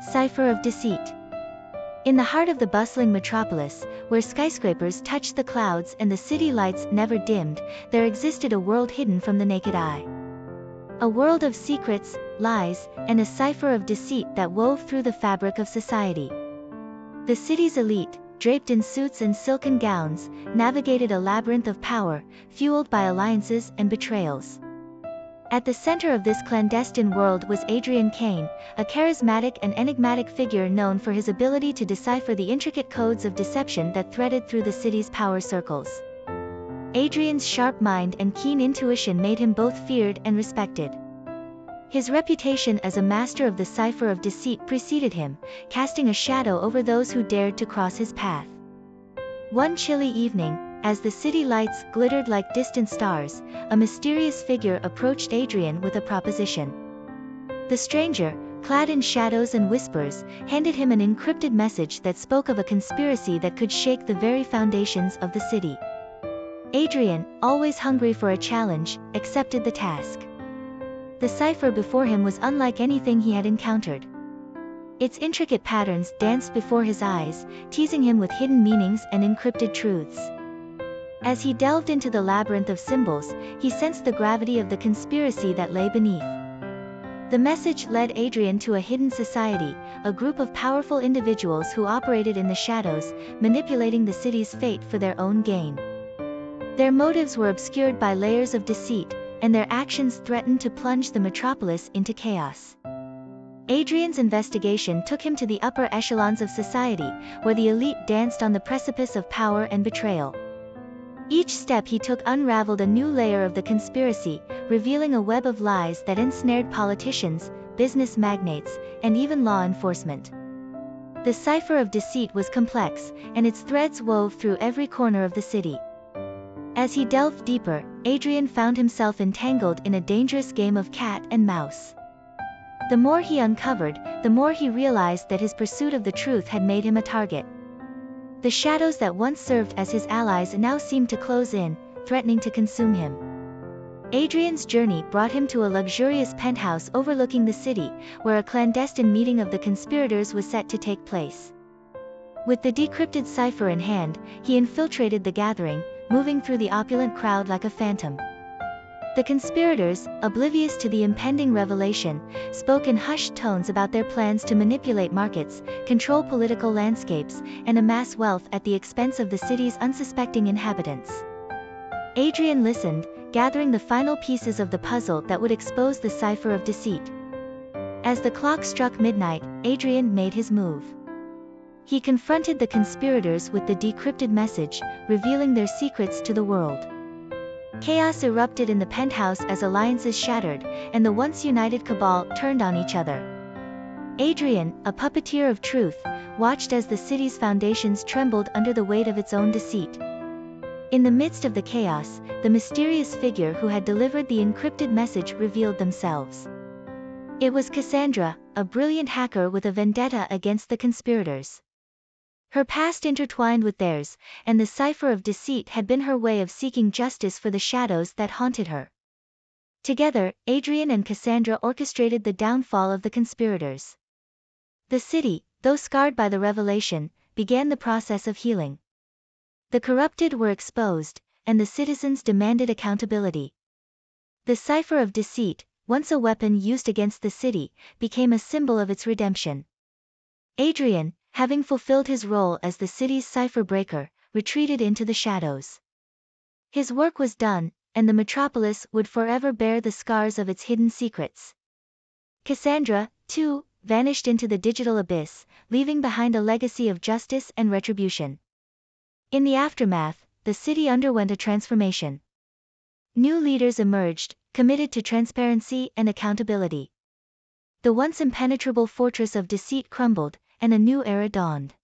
Cipher of Deceit. In the heart of the bustling metropolis, where skyscrapers touched the clouds and the city lights never dimmed, there existed a world hidden from the naked eye. A world of secrets, lies, and a cipher of deceit that wove through the fabric of society. The city's elite, draped in suits and silken gowns, navigated a labyrinth of power, fueled by alliances and betrayals. At the center of this clandestine world was Adrian Kane, a charismatic and enigmatic figure known for his ability to decipher the intricate codes of deception that threaded through the city's power circles. Adrian's sharp mind and keen intuition made him both feared and respected. His reputation as a master of the cipher of deceit preceded him, casting a shadow over those who dared to cross his path. One chilly evening, as the city lights glittered like distant stars, a mysterious figure approached Adrian with a proposition. The stranger, clad in shadows and whispers, handed him an encrypted message that spoke of a conspiracy that could shake the very foundations of the city. Adrian, always hungry for a challenge, accepted the task. The cipher before him was unlike anything he had encountered. Its intricate patterns danced before his eyes, teasing him with hidden meanings and encrypted truths. As he delved into the labyrinth of symbols, he sensed the gravity of the conspiracy that lay beneath. The message led Adrian to a hidden society, a group of powerful individuals who operated in the shadows, manipulating the city's fate for their own gain. Their motives were obscured by layers of deceit, and their actions threatened to plunge the metropolis into chaos. Adrian's investigation took him to the upper echelons of society, where the elite danced on the precipice of power and betrayal. Each step he took unraveled a new layer of the conspiracy, revealing a web of lies that ensnared politicians, business magnates, and even law enforcement. The cipher of deceit was complex, and its threads wove through every corner of the city. As he delved deeper, Adrian found himself entangled in a dangerous game of cat and mouse. The more he uncovered, the more he realized that his pursuit of the truth had made him a target. The shadows that once served as his allies now seemed to close in, threatening to consume him. Adrian's journey brought him to a luxurious penthouse overlooking the city, where a clandestine meeting of the conspirators was set to take place. With the decrypted cipher in hand, he infiltrated the gathering, moving through the opulent crowd like a phantom. The conspirators, oblivious to the impending revelation, spoke in hushed tones about their plans to manipulate markets, control political landscapes, and amass wealth at the expense of the city's unsuspecting inhabitants. Adrian listened, gathering the final pieces of the puzzle that would expose the cipher of deceit. As the clock struck midnight, Adrian made his move. He confronted the conspirators with the decrypted message, revealing their secrets to the world. Chaos erupted in the penthouse as alliances shattered, and the once united cabal turned on each other. Adrian, a puppeteer of truth, watched as the city's foundations trembled under the weight of its own deceit. In the midst of the chaos, the mysterious figure who had delivered the encrypted message revealed themselves. It was Cassandra, a brilliant hacker with a vendetta against the conspirators. Her past intertwined with theirs, and the cipher of deceit had been her way of seeking justice for the shadows that haunted her. Together, Adrian and Cassandra orchestrated the downfall of the conspirators. The city, though scarred by the revelation, began the process of healing. The corrupted were exposed, and the citizens demanded accountability. The cipher of deceit, once a weapon used against the city, became a symbol of its redemption. Adrian, having fulfilled his role as the city's cipher breaker, retreated into the shadows. His work was done, and the metropolis would forever bear the scars of its hidden secrets. Cassandra, too, vanished into the digital abyss, leaving behind a legacy of justice and retribution. In the aftermath, the city underwent a transformation. New leaders emerged, committed to transparency and accountability. The once impenetrable fortress of deceit crumbled, and a new era dawned.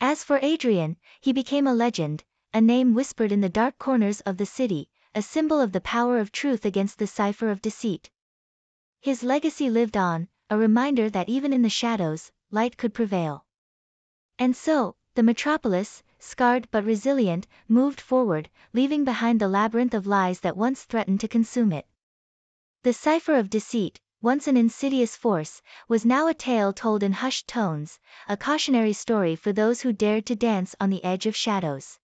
As for Adrian, he became a legend, a name whispered in the dark corners of the city, a symbol of the power of truth against the cipher of deceit. His legacy lived on, a reminder that even in the shadows, light could prevail. And so, the metropolis, scarred but resilient, moved forward, leaving behind the labyrinth of lies that once threatened to consume it. The cipher of deceit, once an insidious force, was now a tale told in hushed tones, a cautionary story for those who dared to dance on the edge of shadows.